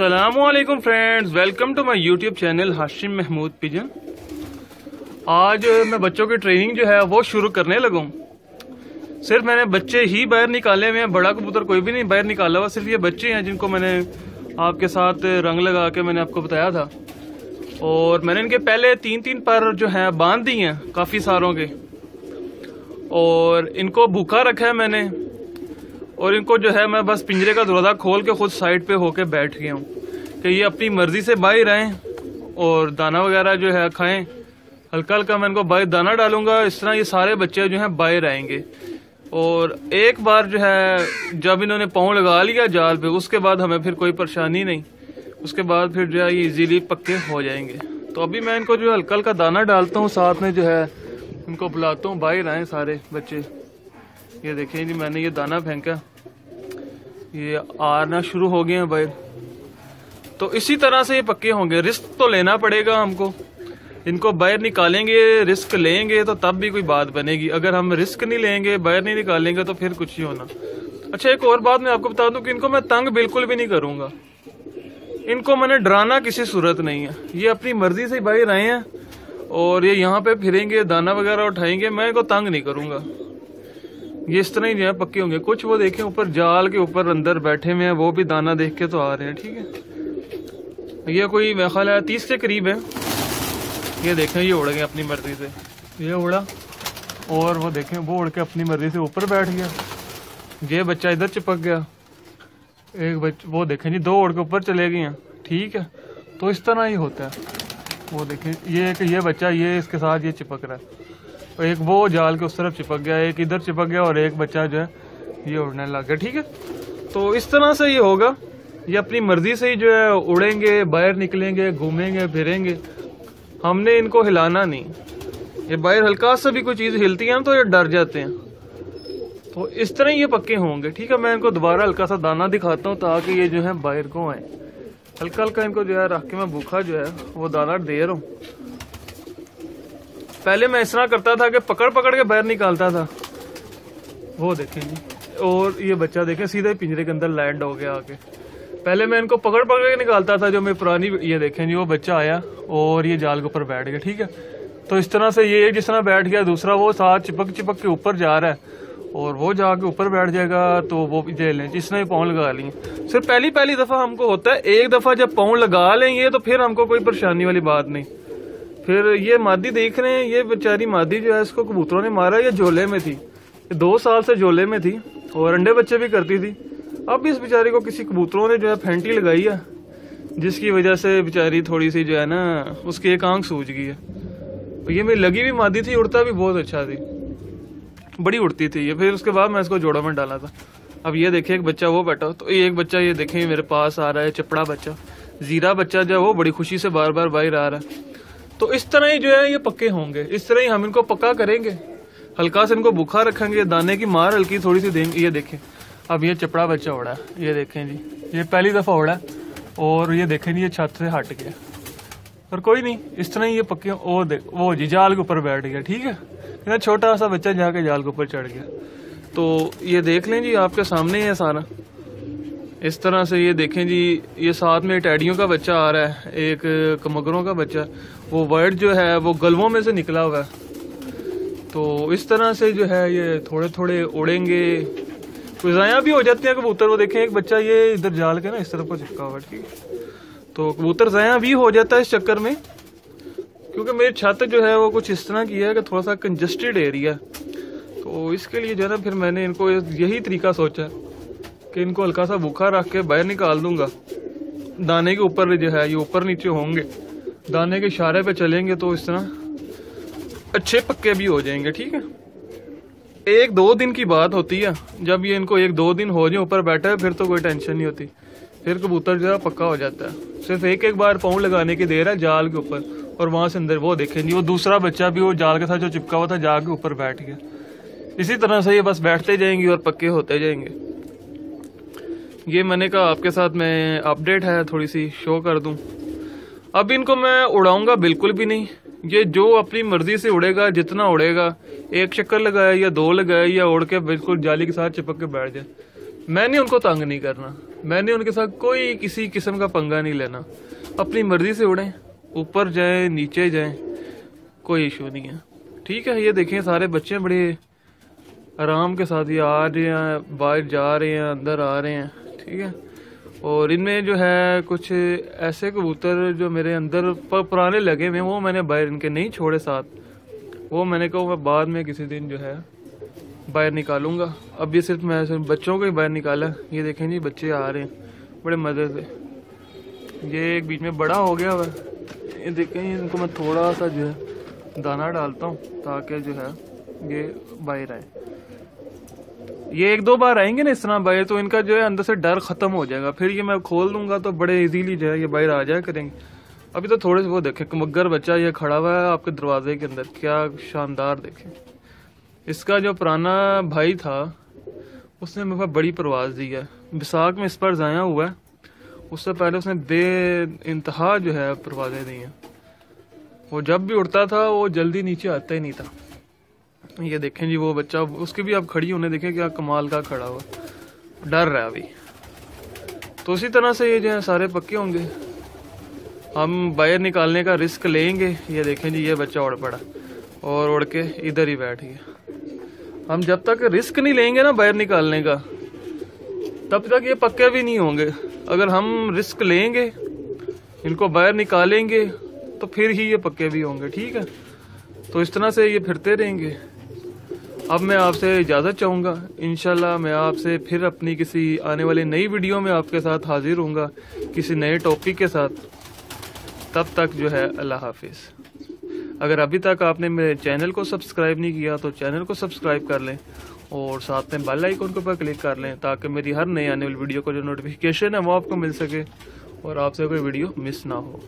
असलकुम friends welcome to my YouTube channel Hashim Mahmood pigeon आज मैं बच्चों की ट्रेनिंग जो है, वो शुरू करने लगा। सिर्फ़ मैंने बच्चे ही बाहर निकाले हुए हैं, बड़ा कबूतर कोई भी नहीं बाहर निकाला हुआ, सिर्फ़ ये बच्चे हैं जिनको मैंने आपके साथ रंग लगा के मैंने आपको बताया था। और मैंने इनके पहले तीन तीन पर जो है, बाँध दी हैं, काफ़ी सारों के। और इनको भूखा रखा है मैंने। और इनको जो है मैं बस पिंजरे का दरवाज़ा खोल के खुद साइड पे होके बैठ गया हूँ कि ये अपनी मर्ज़ी से बाहर आए और दाना वगैरह जो है खाएँ। हल्का हल्का मैं इनको बाहर दाना डालूँगा। इस तरह ये सारे बच्चे जो हैं बाहर आएँगे और एक बार जो है जब इन्होंने पाँव लगा लिया जाल पे, उसके बाद हमें फिर कोई परेशानी नहीं। उसके बाद फिर जो है ये इजीली पक्के हो जाएँगे। तो अभी मैं इनको जो है हल्का हल्का दाना डालता हूँ, साथ में जो है इनको बुलाता हूँ बाहर आए सारे बच्चे। ये देखिए जी, मैंने ये दाना फेंका। ये आना शुरू हो गए हैं बाहर तो इसी तरह से ये पक्के होंगे। रिस्क तो लेना पड़ेगा हमको। इनको बाहर निकालेंगे, रिस्क लेंगे तो तब भी कोई बात बनेगी। अगर हम रिस्क नहीं लेंगे, बाहर नहीं निकालेंगे तो फिर कुछ ही होना। अच्छा एक और बात मैं आपको बता दूँ कि इनको मैं तंग बिल्कुल भी नहीं करूँगा। इनको मैंने डराना किसी सूरत नहीं है। ये अपनी मर्ज़ी से बाहर आए हैं और ये यहाँ पे फिरेंगे, दाना वगैरह उठाएँगे। मैं इनको तंग नहीं करूँगा। ये इस तरह ही जो है, पक्के होंगे। कुछ वो देखें, ऊपर जाल के ऊपर अंदर बैठे हुए हैं, वो भी दाना देख के तो आ रहे हैं, ठीक है? ये कोई, मेरा ख्याल है, तीस के करीब है। ये देखें, ये उड़ गए अपनी मर्ज़ी से। ये उड़ा, और वो देखें, वो उड़ के अपनी मर्ज़ी से ऊपर बैठ गया। ये बच्चा इधर चिपक गया। एक बच्चा वो देखें जी, दो उड़ के ऊपर चले गए हैं, ठीक है? तो इस तरह ही होता है। वो देखें, ये एक, ये बच्चा, ये इसके साथ ये चिपक रहा है। एक वो जाल के उस तरफ़ चिपक गया, एक इधर चिपक गया और एक बच्चा जो है, ये उड़ने लग गया, ठीक है? तो इस तरह से ये होगा। ये अपनी मर्ज़ी से ही जो है, उड़ेंगे, बाहर निकलेंगे, घूमेंगे, फिरेंगे। हमने इनको हिलाना नहीं। ये बाहर हल्का सा भी कोई चीज़ हिलती है तो ये डर जाते हैं। तो इस तरह ये पक्के होंगे, ठीक है? मैं इनको दोबारा हल्का सा दाना दिखाता हूँ ताकि ये जो है बाहर को आए। हल्का हल्का इनको जो है, रख के मैं भूखा जो है, वो दाना दे रहा हूँ। पहले मैं इस तरह करता था कि पकड़ पकड़ के बाहर निकालता था। वो देखें जी। और ये बच्चा देखें, सीधे पिंजरे के अंदर लैंड हो गया आके। पहले मैं इनको पकड़ पकड़ के निकालता था, जो मैं पुरानी ये देखें जी, वो बच्चा आया और ये जाल के ऊपर बैठ गया, ठीक है? तो इस तरह से ये जिस तरह बैठ गया, दूसरा वो साथ चिपक चिपक के ऊपर जा रहा है। और वो जाके ऊपर बैठ जाएगा तो वो जेल लें जिसने पाँव लगा लिए सिर्फ़ पहली पहली दफ़ा हमको होता है, एक दफ़ा जब पाँव लगा लेंगे तो फिर हमको कोई परेशानी वाली बात नहीं। फिर ये मादी देख रहे हैं, ये बेचारी मादी जो है, इसको कबूतरों ने मारा, ये झोले में थी। दो साल से झोले में थी और अंडे बच्चे भी करती थी। अब इस बेचारी को किसी कबूतरों ने जो है फेंटी लगाई है, जिसकी वजह से बेचारी थोड़ी सी जो है ना, उसकी एक आँख सूझ गई है। ये मेरी लगी भी मादी थी, उड़ता भी बहुत अच्छा थी। बड़ी उड़ती थी ये। फिर उसके बाद मैं इसको जोड़ा में डाला था। अब ये देखे, एक बच्चा वो बैठा तो एक बच्चा ये देखे, मेरे पास आ रहा है, चपड़ा बच्चा। जीरा बच्चा जो है, वो बड़ी खुशी से बार बार बाहर आ रहा है। तो इस तरह ही जो है ये पक्के होंगे। इस तरह ही हम इनको पक्का करेंगे। हल्का से इनको बुखा रखेंगे, दाने की मार हल्की थोड़ी सी देंगे। ये देखें, अब ये चपड़ा बच्चा उड़ा है। ये देखें जी, ये पहली दफ़ा उड़ा है और ये देखें जी, ये छत से हट गया। पर कोई नहीं, इस तरह ही ये पक्के, वो देख वो जी, जाल के ऊपर बैठ गया, ठीक है? इतना छोटा सा बच्चा जाके जाल के ऊपर चढ़ गया। तो ये देख लें जी, आपके सामने ही है सारा। इस तरह से ये देखें जी, ये साथ में टैडियों का बच्चा आ रहा है, एक कमगरों का बच्चा। वो वर्ड जो है, वो गलवों में से निकला हुआ है। तो इस तरह से जो है, ये थोड़े थोड़े उड़ेंगे। कुछ ज़ाया भी हो जाते हैं, कबूतर वो देखें, एक बच्चा ये इधर जाल के ना, इस तरफ़ को चिपका हुआ, ठीक तो कबूतर ज़ाया भी हो जाता है इस चक्कर में, क्योंकि मेरी छत जो है, वो कुछ इस तरह की है कि थोड़ा सा कंजस्टेड एरिया तो इसके लिए जो है ना, फिर मैंने इनको यही तरीका सोचा कि इनको हल्का सा भूखा रख के बाहर निकाल दूँगा। दाने के ऊपर जो है, ये ऊपर नीचे होंगे। दाने के इशारे पे चलेंगे तो इस तरह अच्छे पक्के भी हो जाएँगे, ठीक है? एक दो दिन की बात होती है। जब ये इनको एक दो दिन हो जाए, ऊपर बैठा, फिर तो कोई टेंशन नहीं होती। फिर कबूतर जो है, पक्का हो जाता है। सिर्फ़ एक एक बार पाँव लगाने की देर है जाल के ऊपर, और वहाँ से अंदर वो देखें वो दूसरा बच्चा भी, वो जाल के साथ जो चिपका हुआ था, जाल के ऊपर बैठ गया। इसी तरह से ये बस बैठते जाएँगे और पक्के होते जाएँगे। ये मैंने कहा आपके साथ मैं अपडेट है, थोड़ी सी शो कर दूँ। अब इनको मैं उड़ाऊँगा बिल्कुल भी नहीं। ये जो अपनी मर्ज़ी से उड़ेगा, जितना उड़ेगा, एक चक्कर लगाया या दो लगाया या उड़ के बिल्कुल जाली के साथ चिपक के बैठ जाए। मैंने उनको तंग नहीं करना। मैंने उनके साथ कोई किसी किस्म का पंगा नहीं लेना। अपनी मर्ज़ी से उड़ें, ऊपर जाएँ, नीचे जाएँ, कोई इशू नहीं है। ठीक है, ये देखें, सारे बच्चे बड़े आराम के साथ ये आ रहे हैं, बाहर जा रहे हैं, अंदर आ रहे हैं। ठीक है। और इनमें जो है कुछ ऐसे कबूतर जो मेरे अंदर पुराने लगे हुए वो मैंने बाहर इनके नहीं छोड़े साथ। वो मैंने कहा, मैं बाद में किसी दिन जो है बाहर निकालूँगा। अब ये सिर्फ़ मैं सिर्फ़ बच्चों को ही बाहर निकाला। ये देखें जी, बच्चे आ रहे हैं, बड़े मज़े से। ये एक बीच में बड़ा हो गया हुआ ये देखें, इनको मैं थोड़ा सा जो है दाना डालता हूँ, ताकि जो है ये बाहर आए। ये एक दो बार आएँगे ना इस तरह बाहर तो इनका जो है अंदर से डर खत्म हो जाएगा। फिर ये मैं खोल दूँगा तो बड़े इजीली जो है ये बाहर आ जाया करेंगे। अभी तो थोड़े से वो देखे मगर बच्चा ये खड़ा हुआ है आपके दरवाजे के अंदर, क्या शानदार देखे। इसका जो पुराना भाई था, उसने मेरे पास बड़ी परवाज दी है। विसाख में इस पर जाया हुआ है, उससे पहले उसने बे इंतहा जो है परवाजें दी हैं। वो जब भी उड़ता था, वो जल्दी नीचे आता ही नहीं था। ये देखें जी, वो बच्चा, उसकी भी आप खड़ी होने देखें क्या कमाल का खड़ा हुआ। डर रहा है अभी। तो उसी तरह से ये जो है, सारे पक्के होंगे। हम बाहर निकालने का रिस्क लेंगे। ये देखें जी, ये बच्चा उड़ पड़ा और उड़ के इधर ही बैठ गया। हम जब तक रिस्क नहीं लेंगे ना बाहर निकालने का, तब तक ये पक्के भी नहीं होंगे। अगर हम रिस्क लेंगे, इनको बाहर निकालेंगे तो फिर ही ये पक्के भी होंगे, ठीक है? तो इस तरह से ये फिरते रहेंगे। अब मैं आपसे इजाज़त चाहूँगा। इनशाला मैं आपसे फिर अपनी किसी आने वाली नई वीडियो में आपके साथ हाजिर होऊँगा, किसी नए टॉपिक के साथ। तब तक जो है, अल्लाह हाफिज़। अगर अभी तक आपने मेरे चैनल को सब्सक्राइब नहीं किया तो चैनल को सब्सक्राइब कर लें और साथ में बेल आइकन के ऊपर क्लिक कर लें, ताकि मेरी हर नई आने वाली वीडियो का जो नोटिफिकेशन है, वो आपको मिल सके और आपसे कोई वीडियो मिस ना हो।